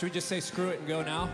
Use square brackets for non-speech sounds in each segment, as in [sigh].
Should we just say screw it and go now?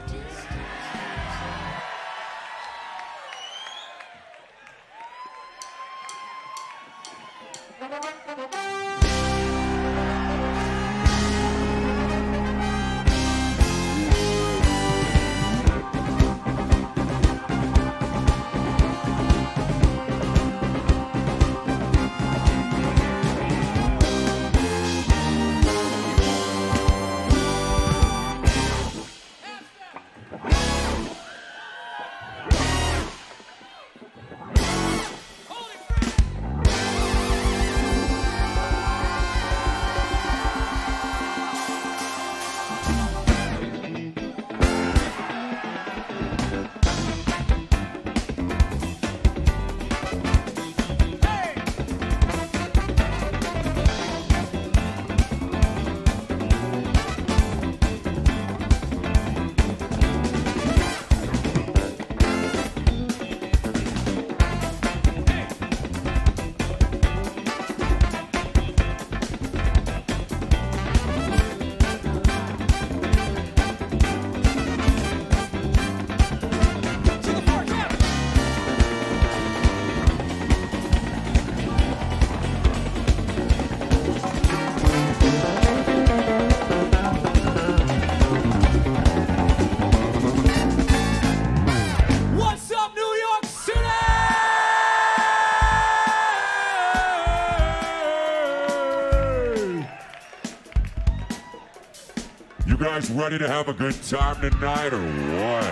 Guys ready to have a good time tonight or what?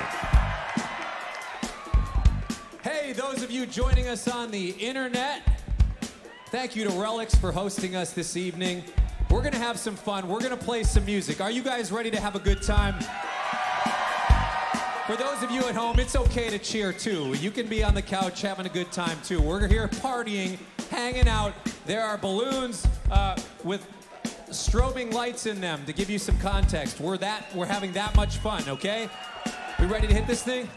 Hey, those of you joining us on the internet, thank you to Relix for hosting us this evening. We're gonna have some fun. We're gonna play some music. Are you guys ready to have a good time? For those of you at home, it's okay to cheer too. You can be on the couch having a good time too. We're here partying, hanging out. There are balloons uh, with strobing lights in them to give you some context. We're that we're having that much fun, okay? We ready to hit this thing?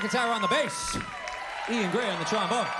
McIntyre on the bass, Ian Gray on the trombone.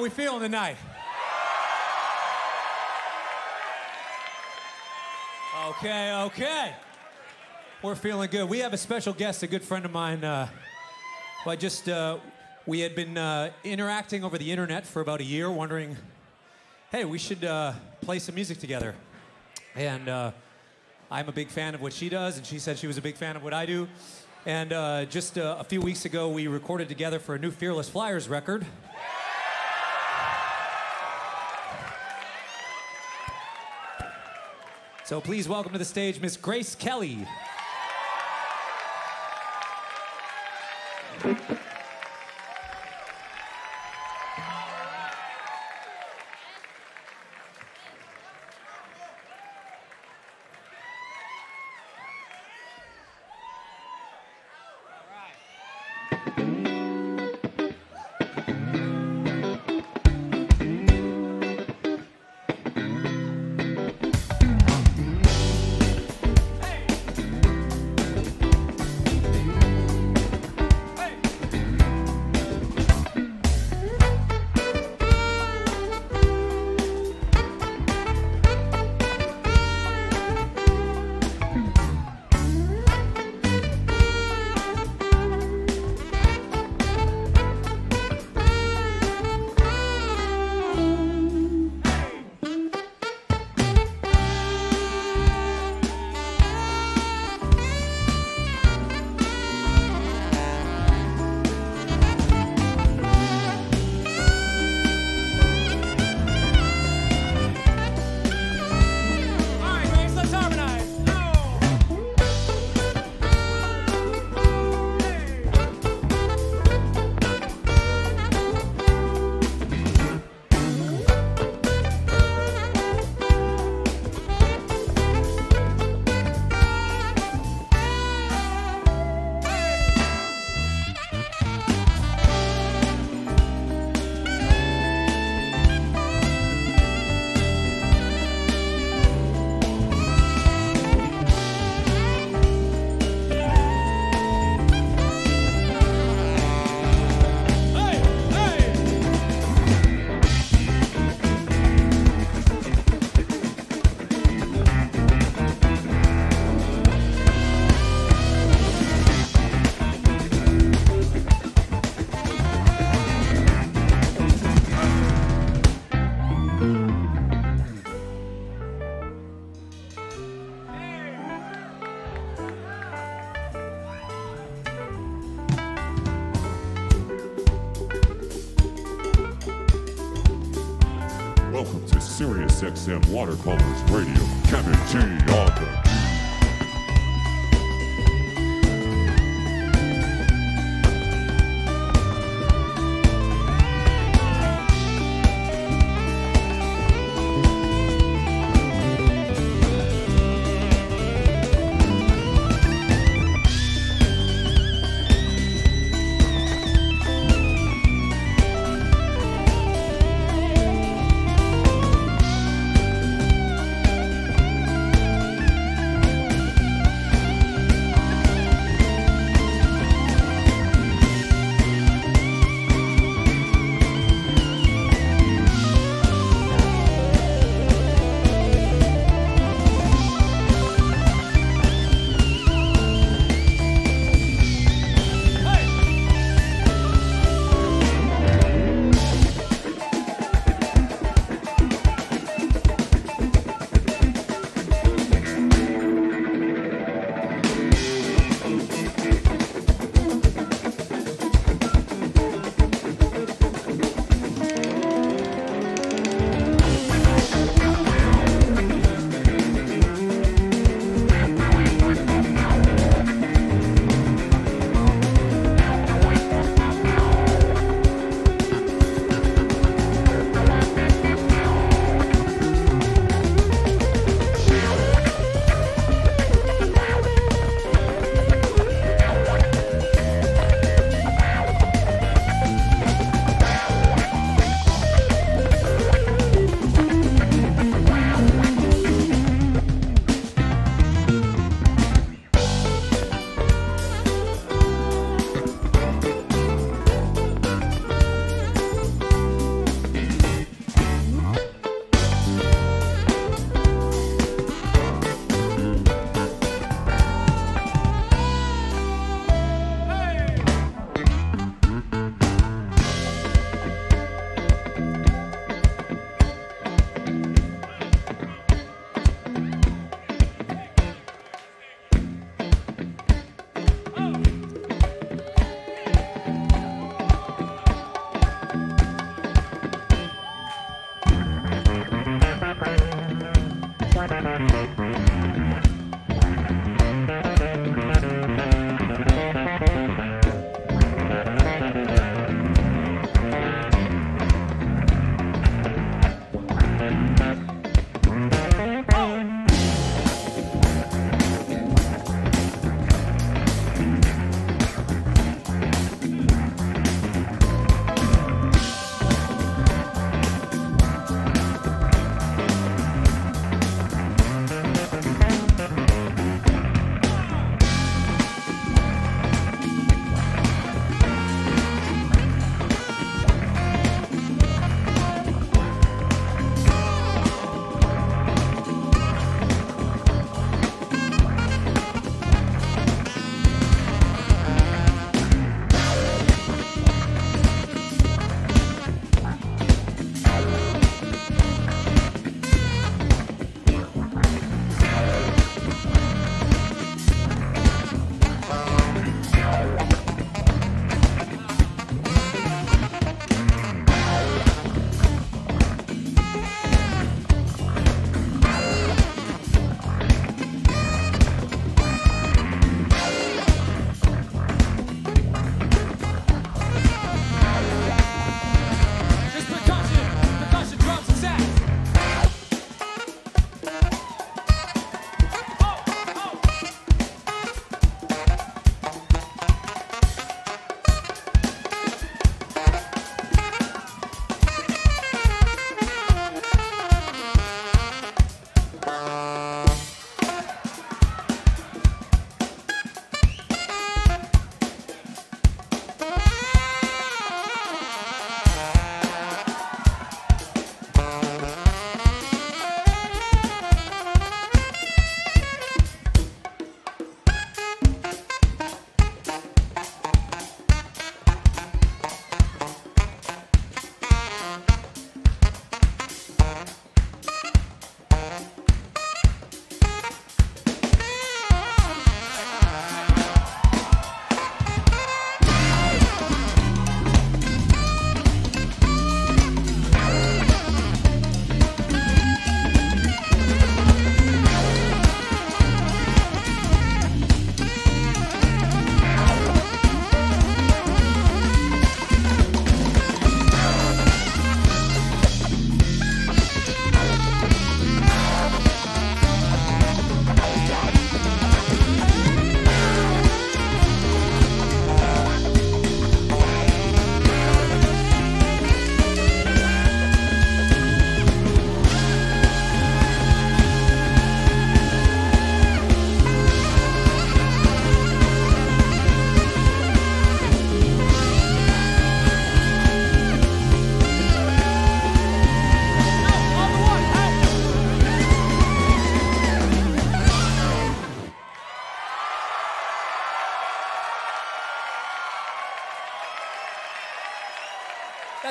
We feeling tonight? Okay, okay. We're feeling good. We have a special guest, a good friend of mine. Uh, who I just, uh, we had been uh, interacting over the internet for about a year, wondering, hey, we should uh, play some music together. And uh, I'm a big fan of what she does, and she said she was a big fan of what I do. And uh, just uh, a few weeks ago, we recorded together for a new Fearless Flyers record. So please welcome to the stage Miss Grace Kelly.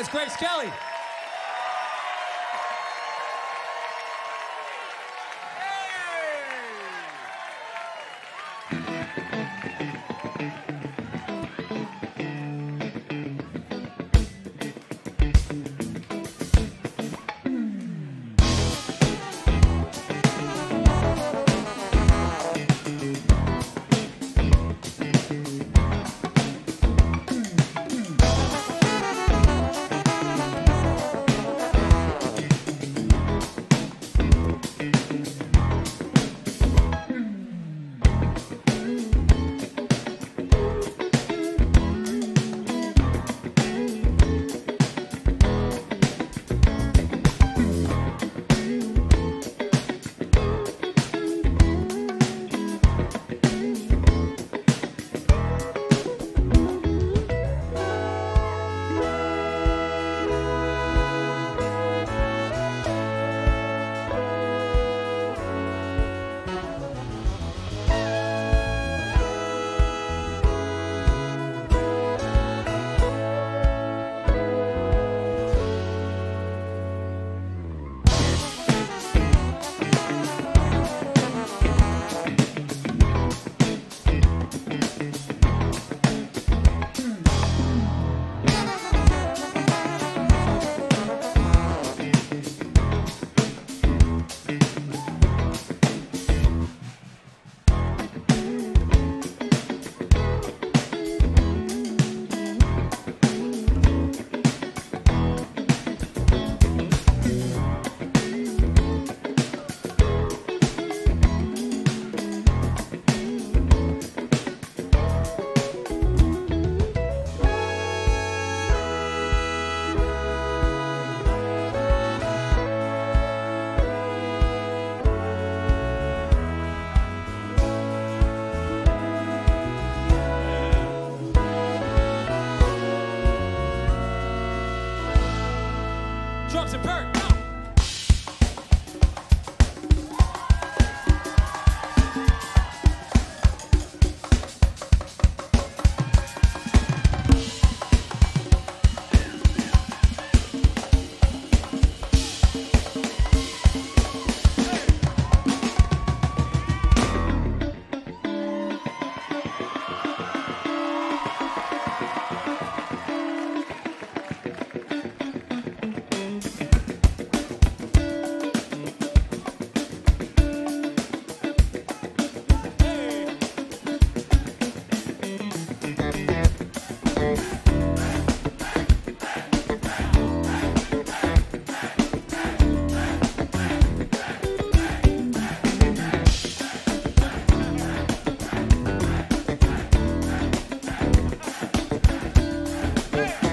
Grace Kelly. people.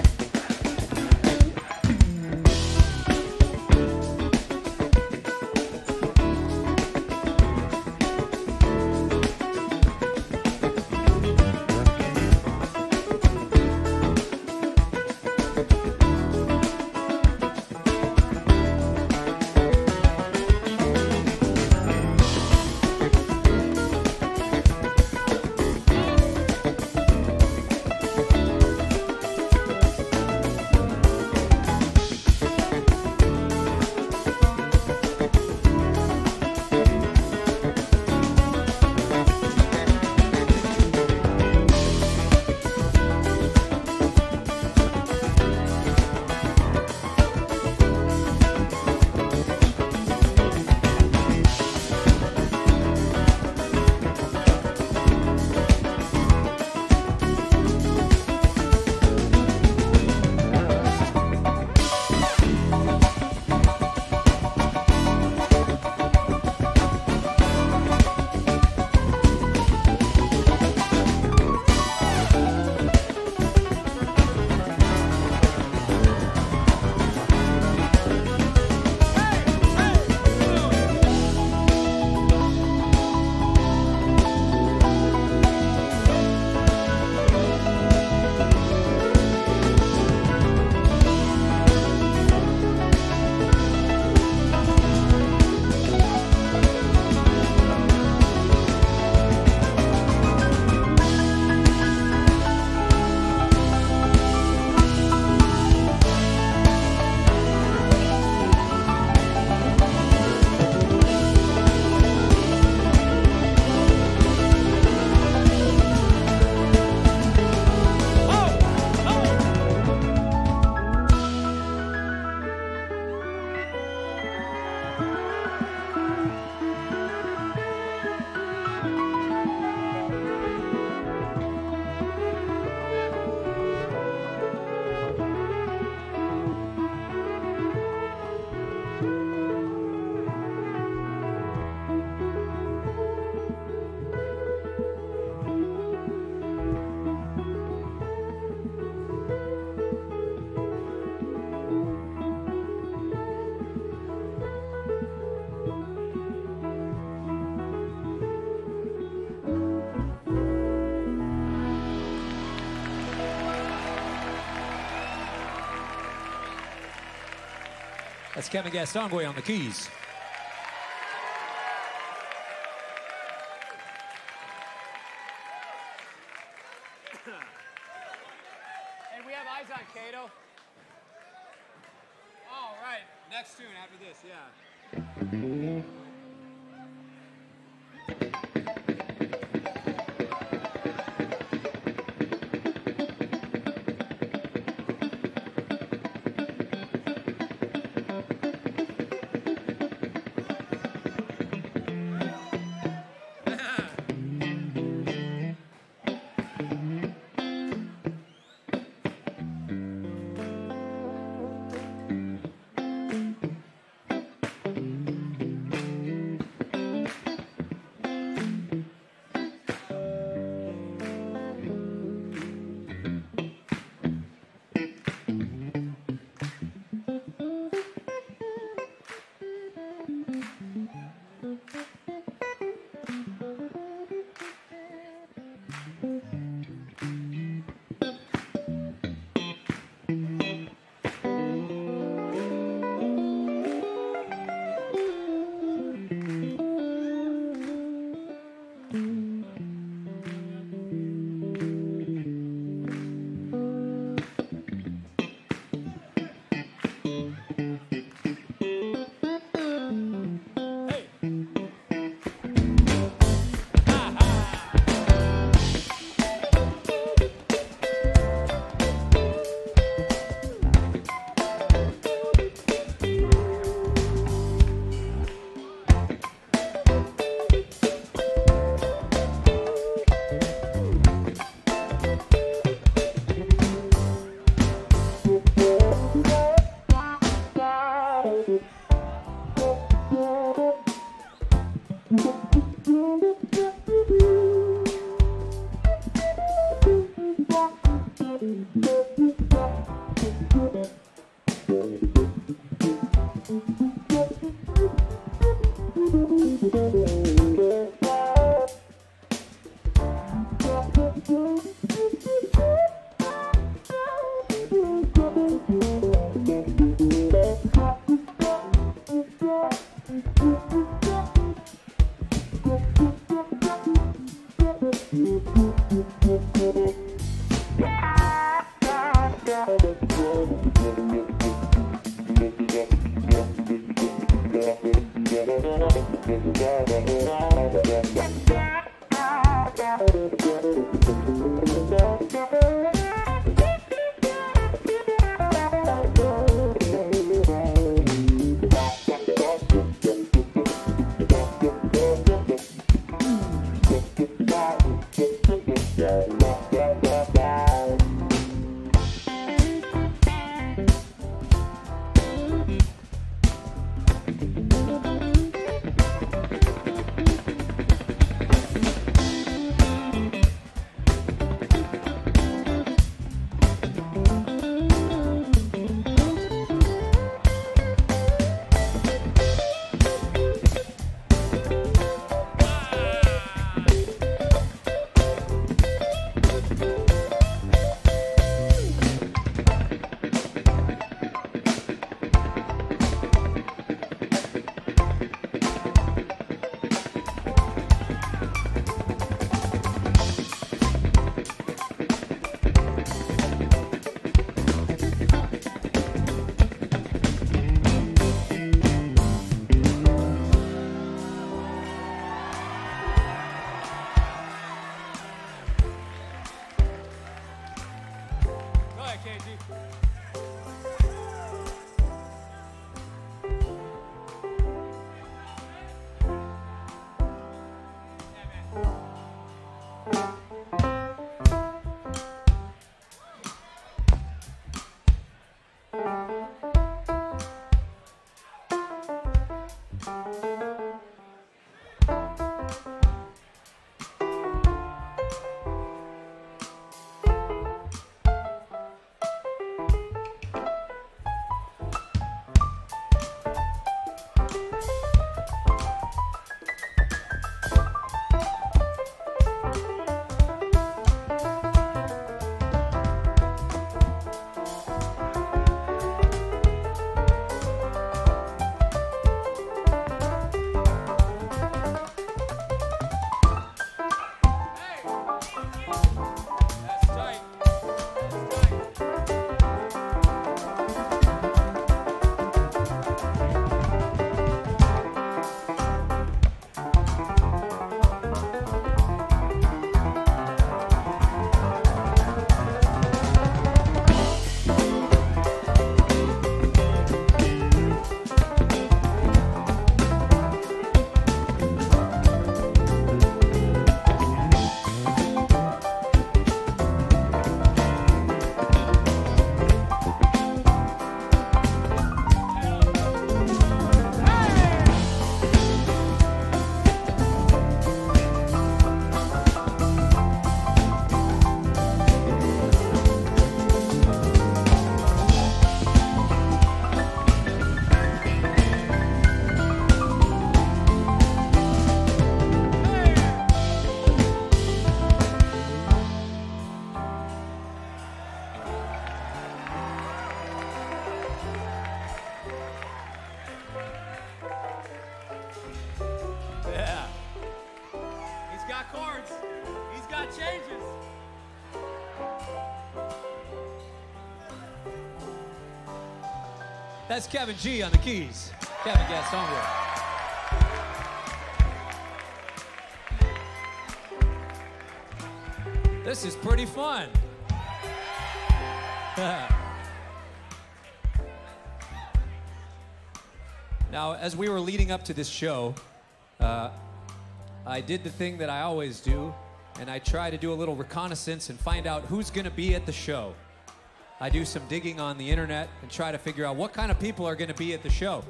Kevin Gastonguay on the keys. That's Kevin G on the keys. Kevin Gaston. This is pretty fun. [laughs] now, as we were leading up to this show, uh, I did the thing that I always do, and I try to do a little reconnaissance and find out who's going to be at the show. I do some digging on the internet and try to figure out what kind of people are going to be at the show.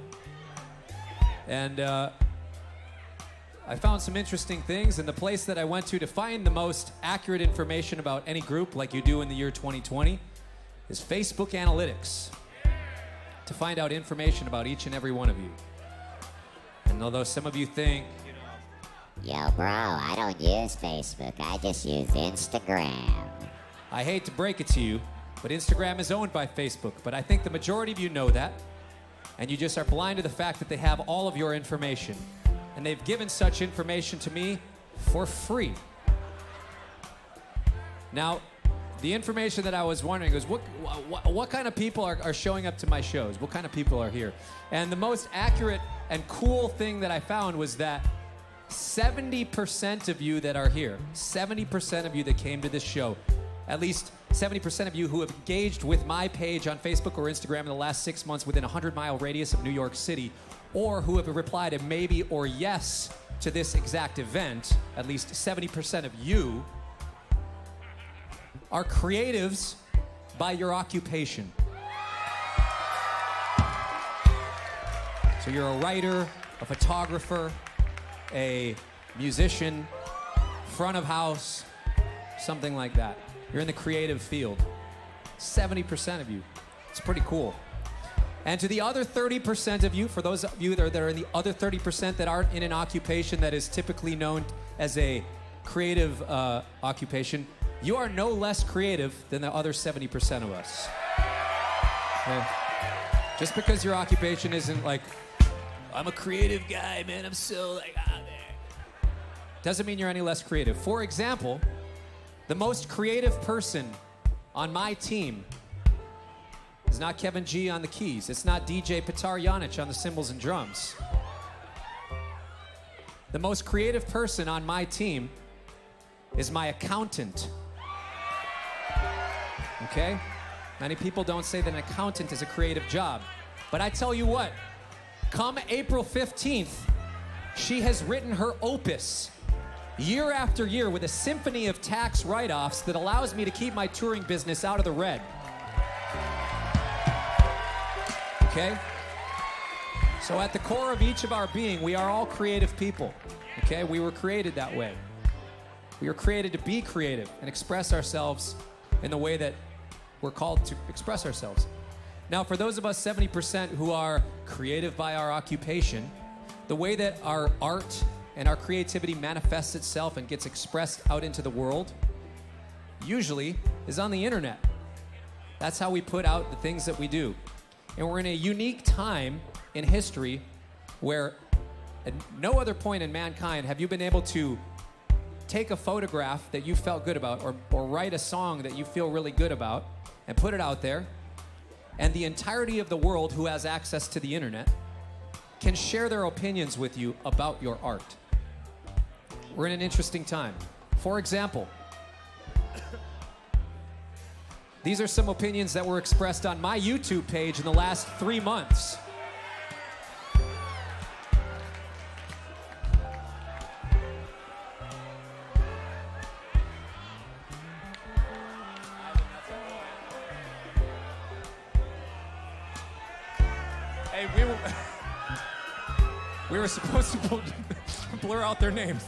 And uh, I found some interesting things, and the place that I went to to find the most accurate information about any group, like you do in the year 2020, is Facebook Analytics to find out information about each and every one of you. And although some of you think, Yo, bro, I don't use Facebook. I just use Instagram. I hate to break it to you, but Instagram is owned by Facebook. But I think the majority of you know that, and you just are blind to the fact that they have all of your information. And they've given such information to me for free. Now, the information that I was wondering was what, what, what kind of people are, are showing up to my shows? What kind of people are here? And the most accurate and cool thing that I found was that 70% of you that are here, 70% of you that came to this show, at least 70% of you who have engaged with my page on Facebook or Instagram in the last six months within a 100 mile radius of New York City, or who have replied a maybe or yes to this exact event, at least 70% of you are creatives by your occupation. So you're a writer, a photographer, a musician, front of house, something like that. You're in the creative field. 70% of you. It's pretty cool. And to the other 30% of you, for those of you that are, in the other 30% that aren't in an occupation that is typically known as a creative uh, occupation, you are no less creative than the other 70% of us. Okay? Just because your occupation isn't like, I'm a creative guy, man, I'm so like there, doesn't mean you're any less creative. For example, the most creative person on my team is not Kevin G on the keys. It's not DJ Petar Janjic on the cymbals and drums. The most creative person on my team is my accountant. Okay? Many people don't say that an accountant is a creative job. But I tell you what, come April 15th, she has written her opus year after year with a symphony of tax write offs that allows me to keep my touring business out of the red. Okay? So, at the core of each of our being, we are all creative people. Okay? We were created that way. We were created to be creative and express ourselves in the way that we're called to express ourselves. Now, for those of us 70% who are creative by our occupation, the way that our art and our creativity manifests itself and gets expressed out into the world usually is on the internet. That's how we put out the things that we do. And we're in a unique time in history where at no other point in mankind have you been able to take a photograph that you felt good about or, or write a song that you feel really good about and put it out there and the entirety of the world who has access to the internet can share their opinions with you about your art. We're in an interesting time. For example, these are some opinions that were expressed on my YouTube page in the last three months. Hey, we were, [laughs] we were supposed to [laughs] blur out their names.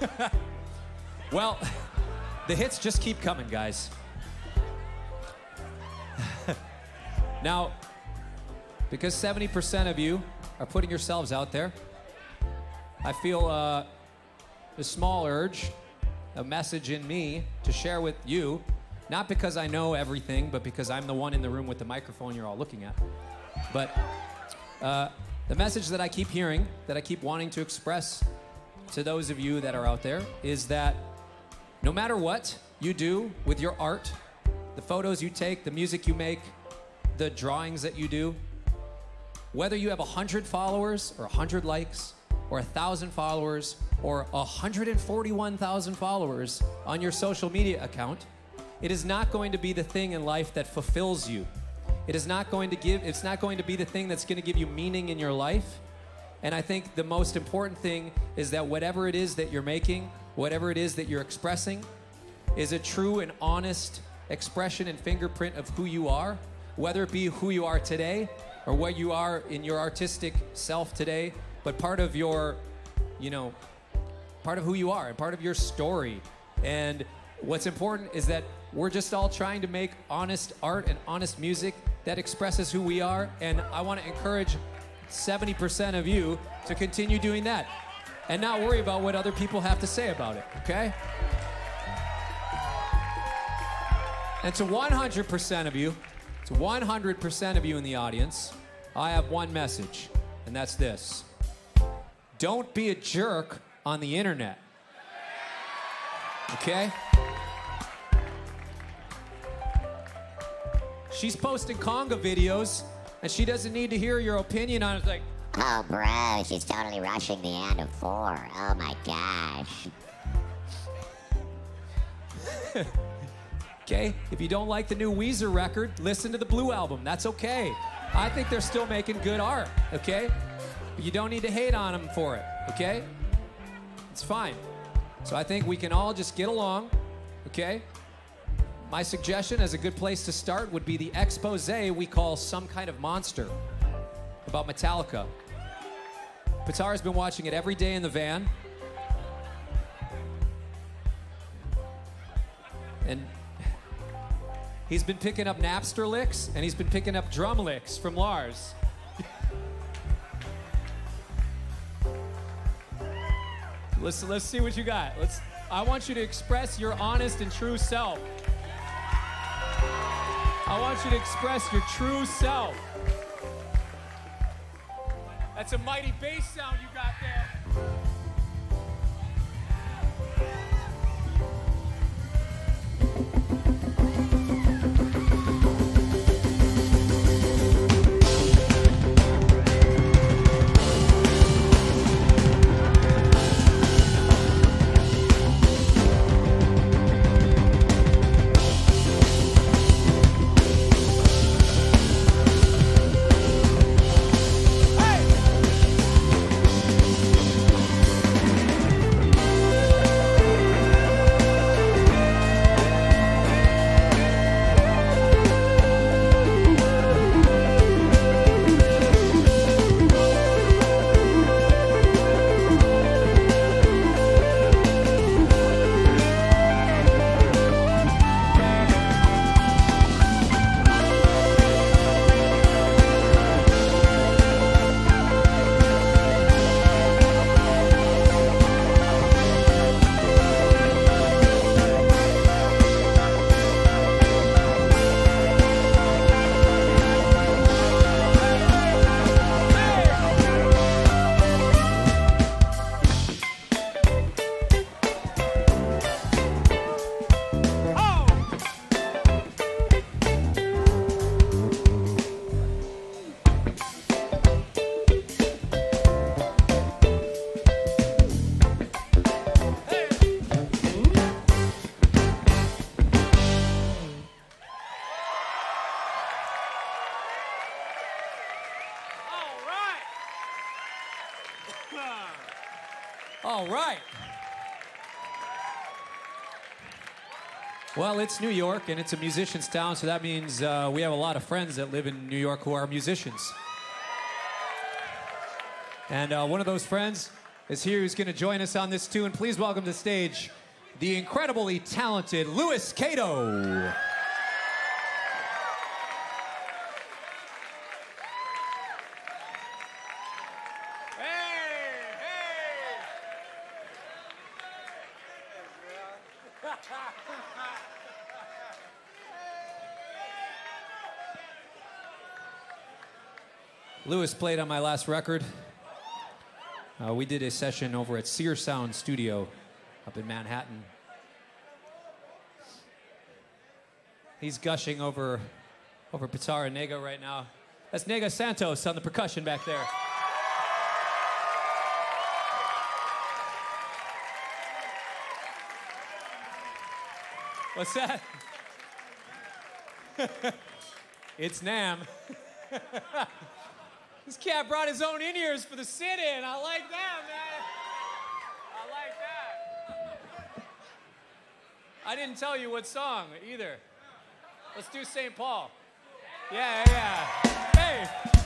[laughs] Well, [laughs] the hits just keep coming, guys. [laughs] now, because 70% of you are putting yourselves out there, I feel uh, a small urge, a message in me to share with you, not because I know everything, but because I'm the one in the room with the microphone you're all looking at. But uh, the message that I keep hearing, that I keep wanting to express to those of you that are out there, is that no matter what you do with your art, the photos you take, the music you make, the drawings that you do, whether you have 100 followers or 100 likes or 1,000 followers or 141,000 followers on your social media account, it is not going to be the thing in life that fulfills you. It is not going to give, it's not going to be the thing that's going to give you meaning in your life. And I think the most important thing is that whatever it is that you're making, whatever it is that you're expressing, is a true and honest expression and fingerprint of who you are, whether it be who you are today or what you are in your artistic self today, but part of your, you know, part of who you are and part of your story. And what's important is that we're just all trying to make honest art and honest music that expresses who we are. And I want to encourage 70% of you to continue doing that and not worry about what other people have to say about it, okay? And to 100% of you, to 100% of you in the audience, I have one message, and that's this Don't be a jerk on the internet. Okay? She's posting conga videos, and she doesn't need to hear your opinion on it. It's like, Oh, bro, she's totally rushing the end of four. Oh my gosh. [laughs] okay, if you don't like the new Weezer record, listen to the Blue album. That's okay. I think they're still making good art, okay? But you don't need to hate on them for it, okay? It's fine. So I think we can all just get along, okay? My suggestion as a good place to start would be the expose we call Some Kind of Monster about Metallica. Petar's been watching it every day in the van. And he's been picking up Napster licks and he's been picking up drum licks from Lars. let's let's see what you got. Let's I want you to express your honest and true self. I want you to express your true self. That's a mighty bass sound you got there. Well, it's New York and it's a musician's town, so that means uh, we have a lot of friends that live in New York who are musicians. And uh, one of those friends is here who's going to join us on this tune. Please welcome to the stage the incredibly talented Louis Cato. Louis played on my last record. Uh, we did a session over at Sear Sound Studio up in Manhattan. He's gushing over over Petar and Negah right now. That's Negah Santos on the percussion back there. What's that? [laughs] it's Nam. [laughs] this cat brought his own in ears for the sit in. I like that, man. I like that. I didn't tell you what song either. Let's do St. Paul. Yeah, yeah. Hey,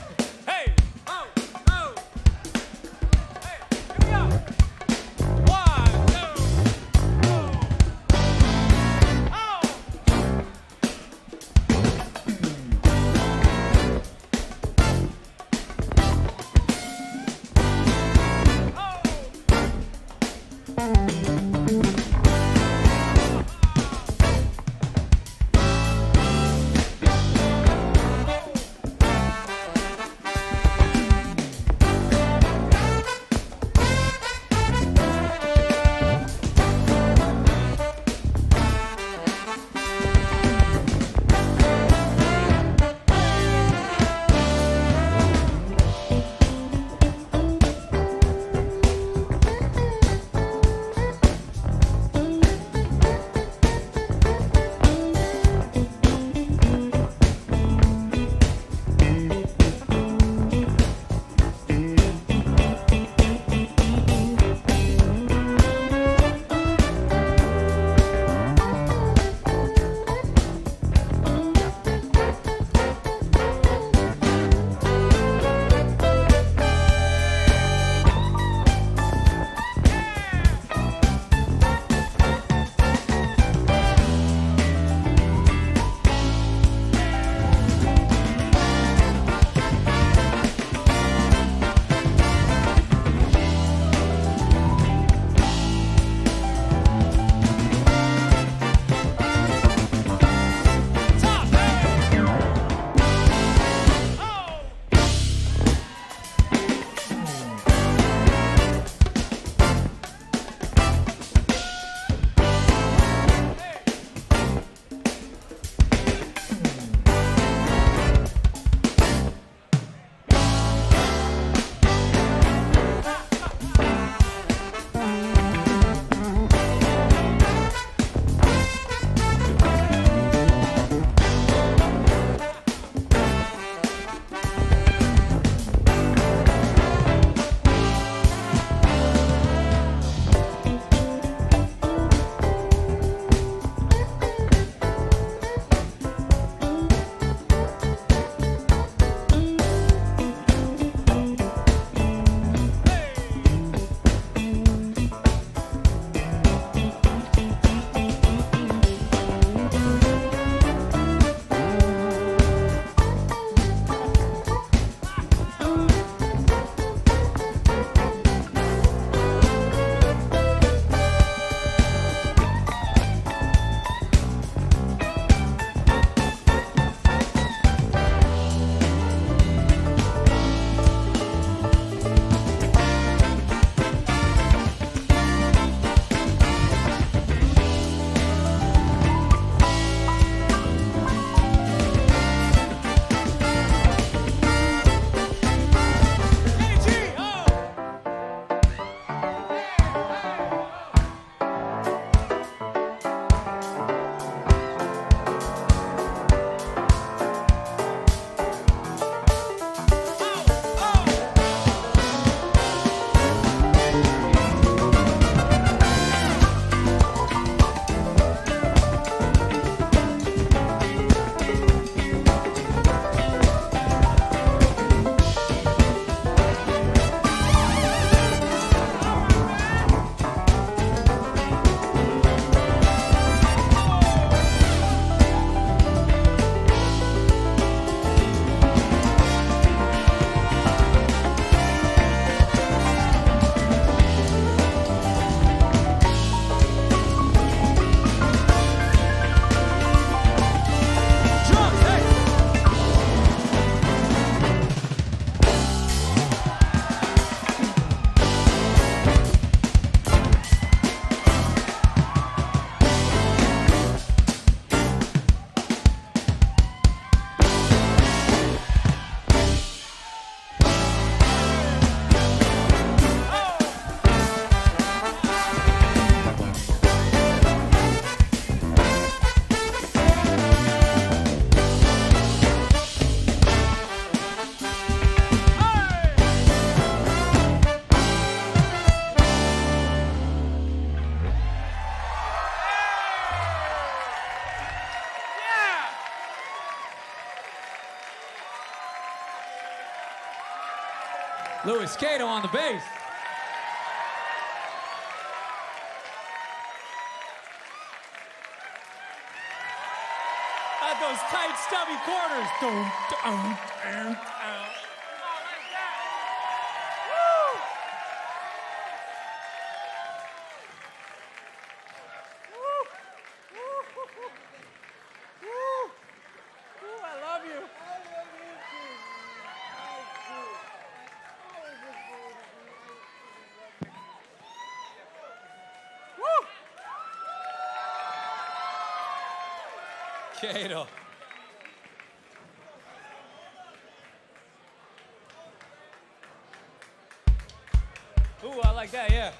Cato on the bass. Those tight, stubby quarters. Dum, dum, Cato. Ooh, I like that, yeah.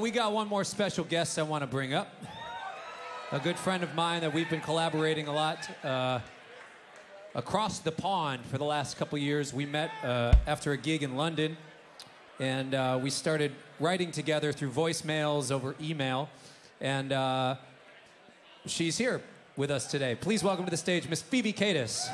We got one more special guest I want to bring up. A good friend of mine that we've been collaborating a lot uh, across the pond for the last couple years. We met uh, after a gig in London, and uh, we started writing together through voicemails over email. And uh, she's here with us today. Please welcome to the stage Miss Phoebe Katis.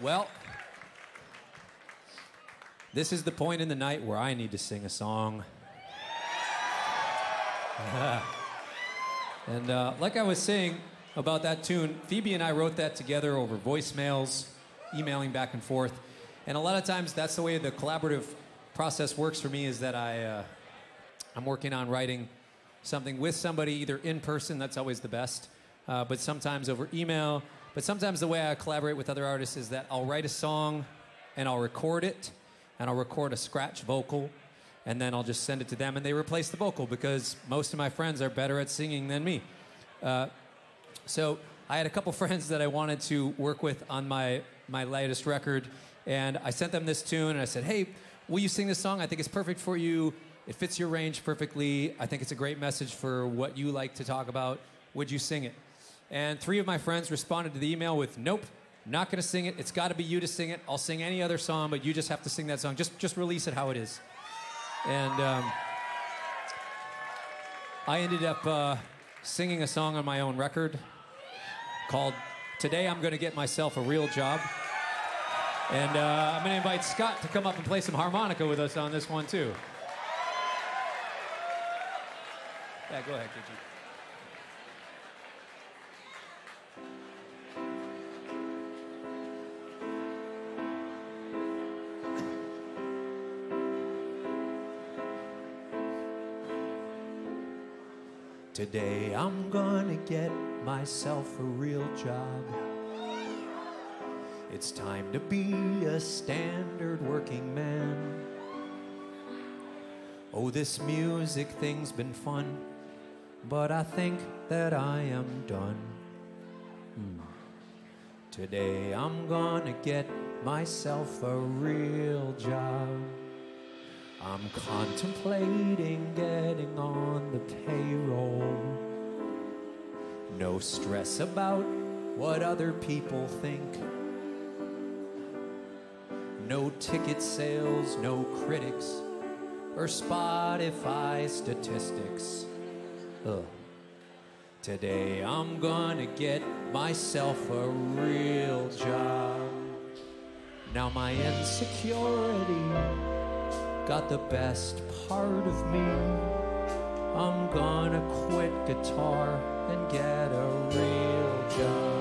Well, this is the point in the night where I need to sing a song. [laughs] and uh, like I was saying about that tune, Phoebe and I wrote that together over voicemails, emailing back and forth. And a lot of times that's the way the collaborative process works for me is that I, uh, I'm working on writing something with somebody, either in person, that's always the best, uh, but sometimes over email. But sometimes the way I collaborate with other artists is that I'll write a song and I'll record it, and I'll record a scratch vocal, and then I'll just send it to them, and they replace the vocal because most of my friends are better at singing than me. Uh, so I had a couple [laughs] friends that I wanted to work with on my my latest record, and I sent them this tune, and I said, "Hey, will you sing this song? I think it's perfect for you. It fits your range perfectly. I think it's a great message for what you like to talk about. Would you sing it?" And three of my friends responded to the email with, "Nope." Not gonna sing it. It's got to be you to sing it. I'll sing any other song, but you just have to sing that song. Just, just release it how it is. And um, I ended up uh, singing a song on my own record called Today I'm Gonna Get Myself a Real Job. And uh, I'm gonna invite Scott to come up and play some harmonica with us on this one, too. Yeah, go ahead, KG. Today I'm gonna get myself a real job. It's time to be a standard working man. Oh, this music thing's been fun, but I think that I am done. Hmm. Today I'm gonna get myself a real job. I'm contemplating getting on the payroll. No stress about what other people think. No ticket sales, no critics, or Spotify statistics. Ugh. Today I'm gonna get myself a real job. Now my insecurity got the best part of me. I'm gonna quit guitar and get a real job.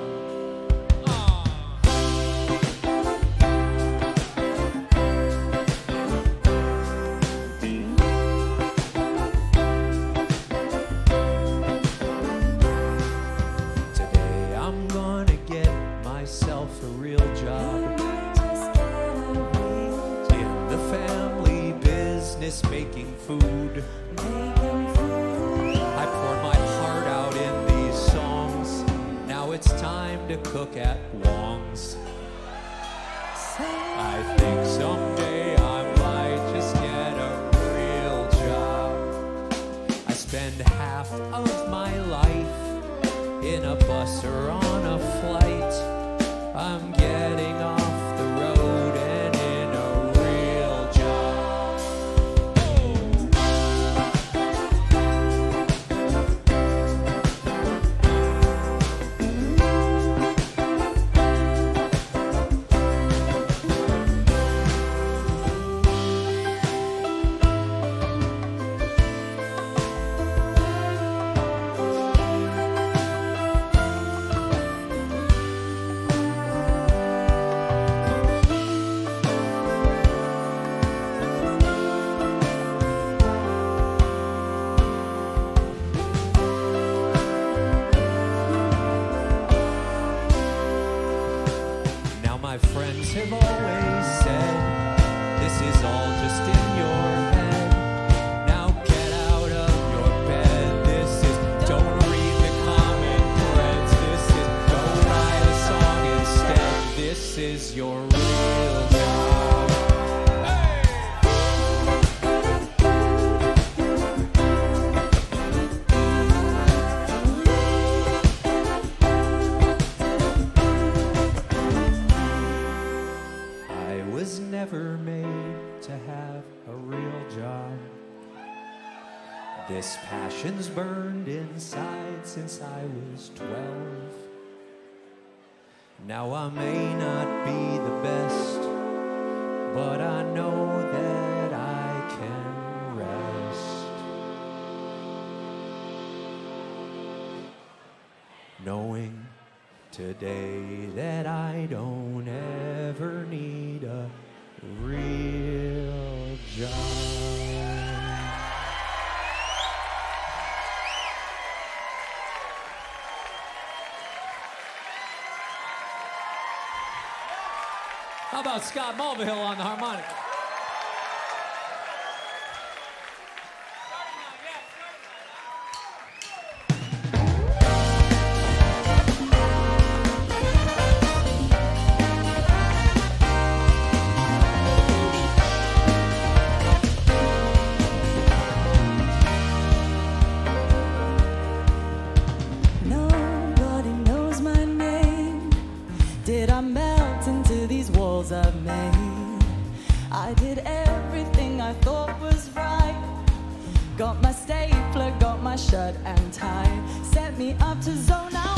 Business making food. I poured my heart out in these songs. Now it's time to cook at Wong's. I think someday I might just get a real job. I spend half of my life in a bus or on a flight. I'm Now I may not be the best, but I know that I can rest. Knowing today that I don't Scott Mulvahill on the harmonica. I did everything I thought was right. Got my stapler, got my shirt and tie. Set me up to zone out.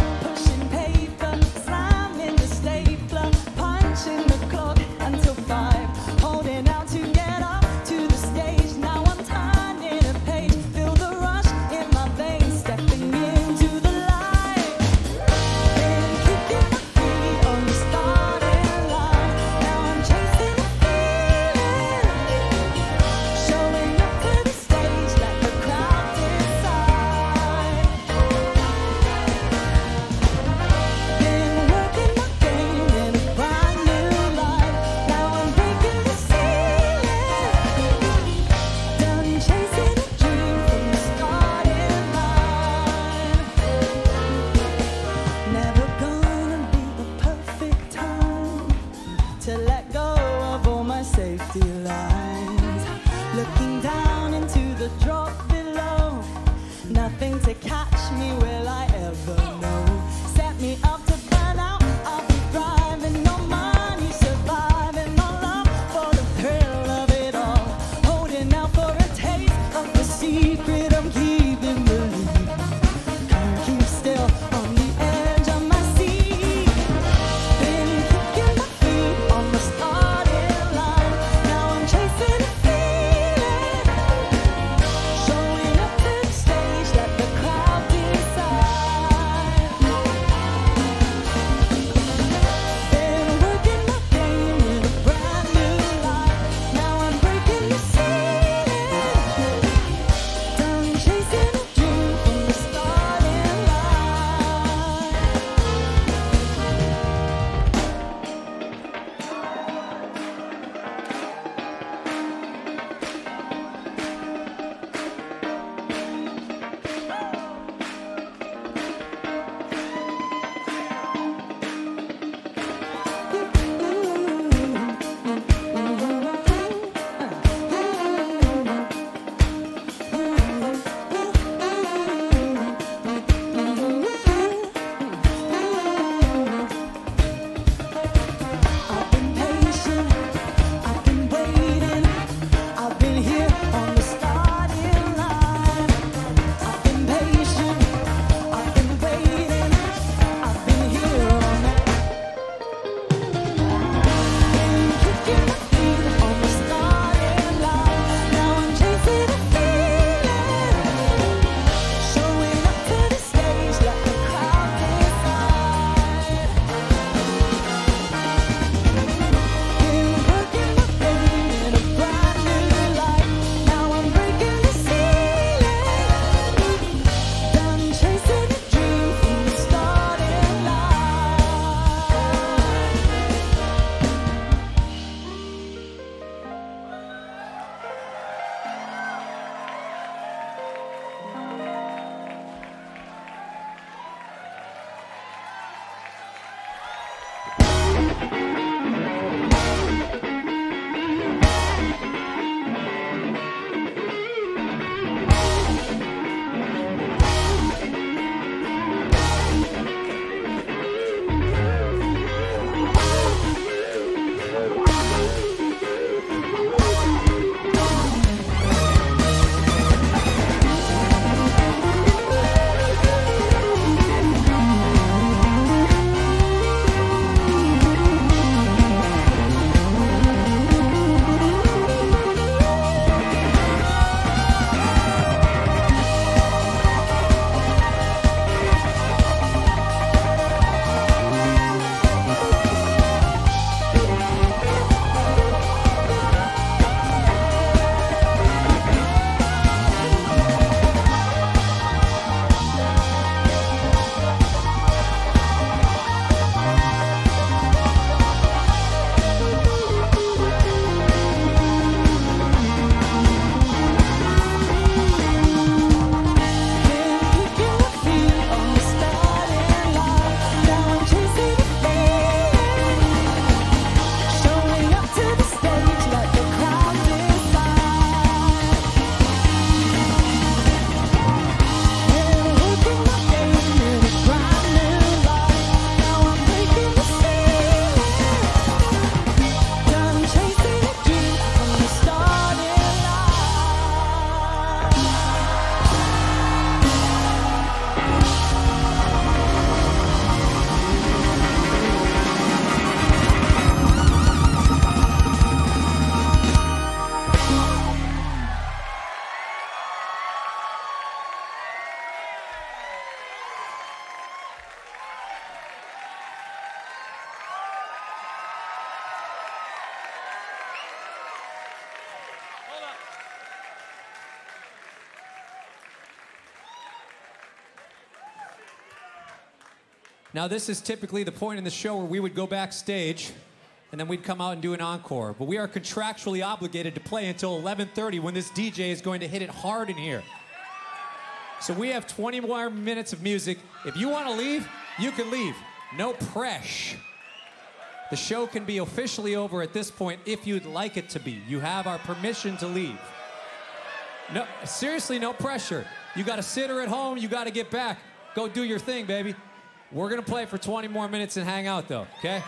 Now, this is typically the point in the show where we would go backstage and then we'd come out and do an encore. But we are contractually obligated to play until 11:30 when this DJ is going to hit it hard in here. So we have 20 more minutes of music. If you want to leave, you can leave. No press. The show can be officially over at this point if you'd like it to be. You have our permission to leave. No, seriously, no pressure. You got a sitter at home, you got to get back. Go do your thing, baby. We're going to play for 20 more minutes and hang out, though, okay?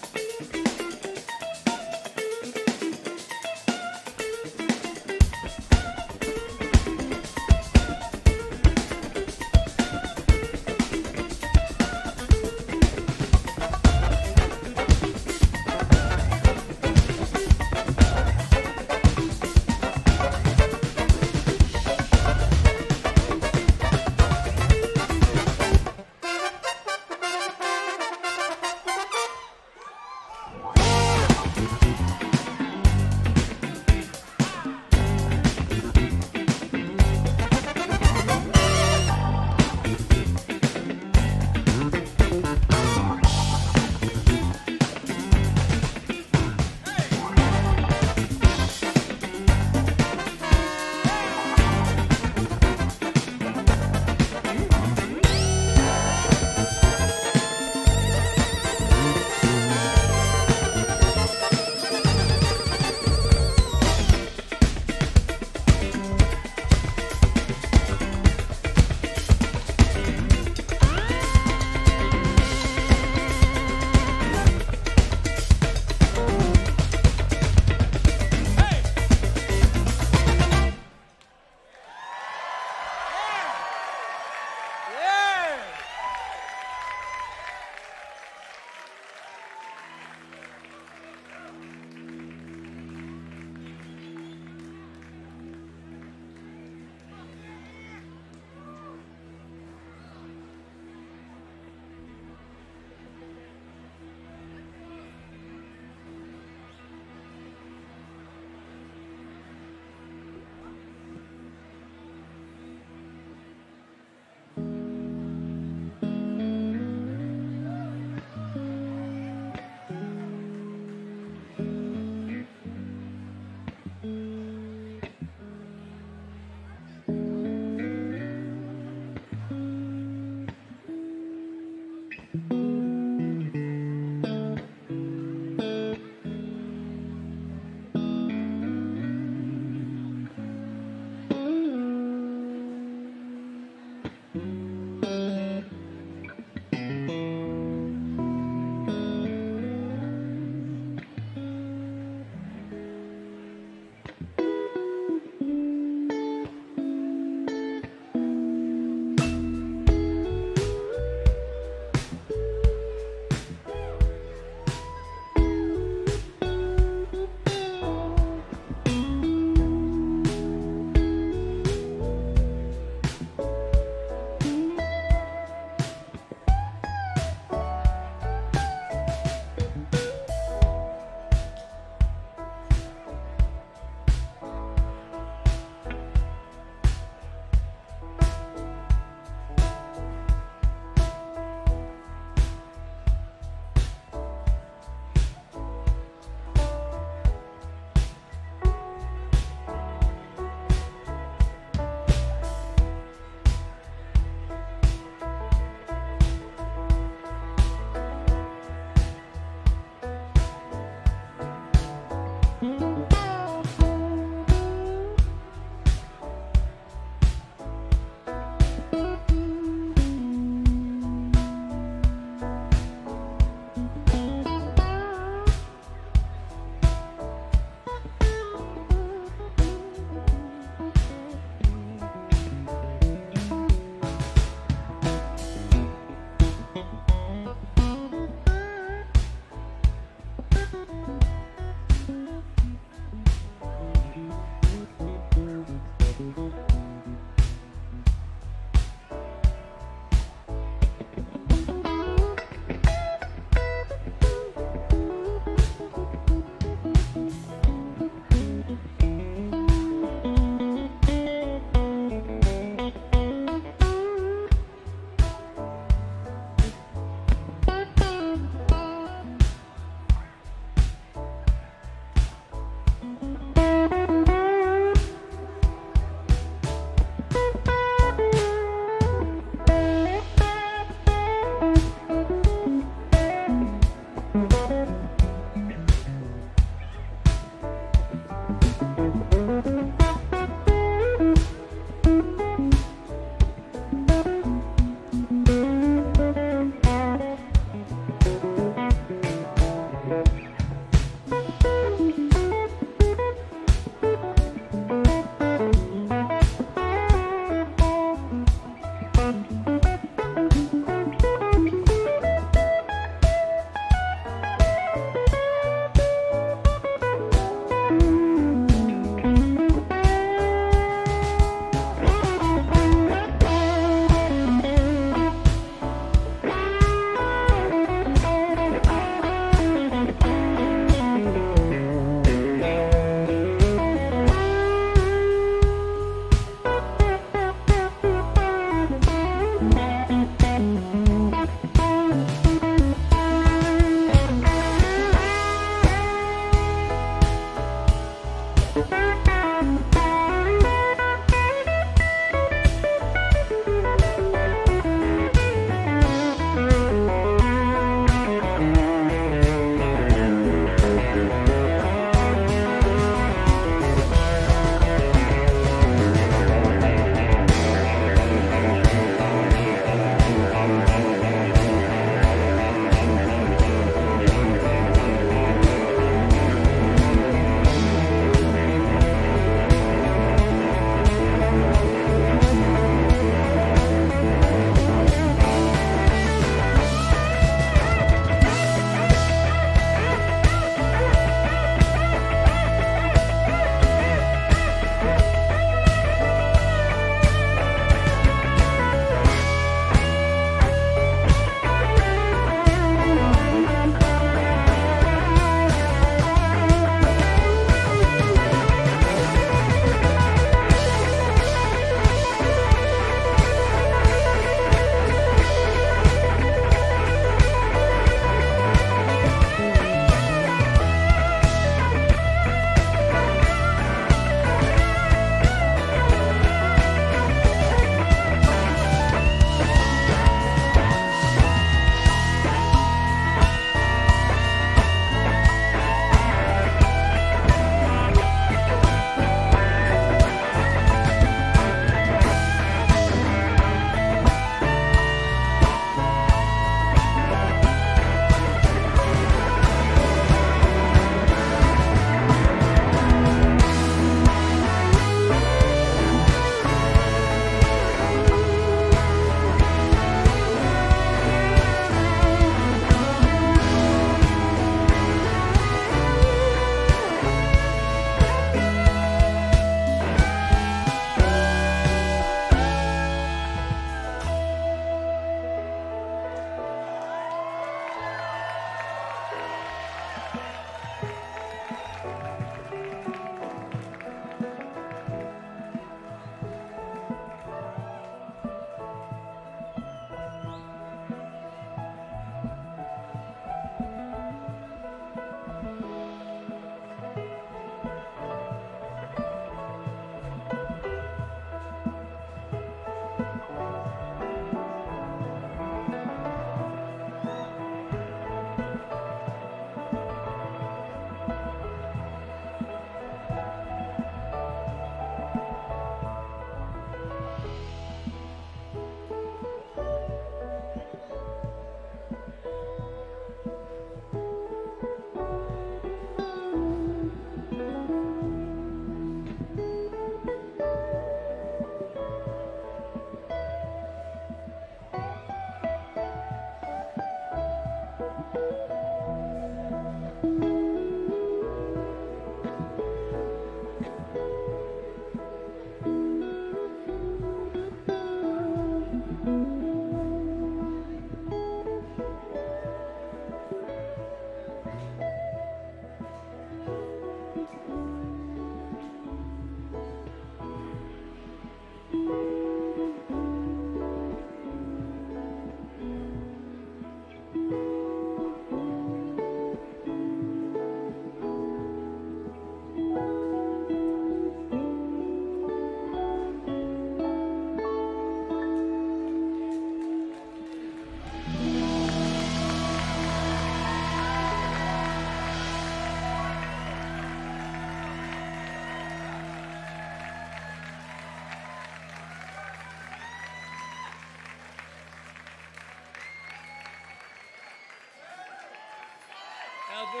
Yeah,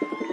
we're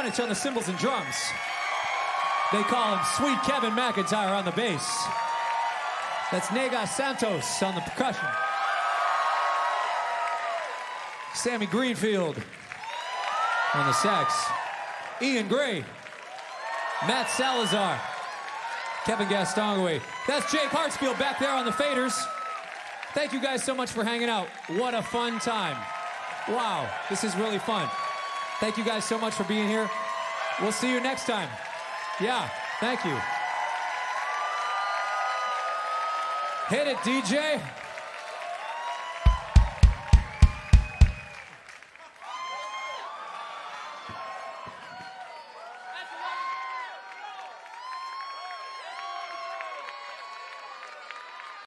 Janjic on the cymbals and drums. They call him Sweet Kevin McIntyre on the bass. That's Negah Santos on the percussion. Sammy Greenfield on the sax. Ian Gray. Matt Salazar. Kevin Gastonguay. That's Jake Hartsfield back there on the faders. Thank you guys so much for hanging out. What a fun time. Wow, this is really fun. Thank you guys so much for being here. We'll see you next time. Yeah, thank you. Hit it, DJ.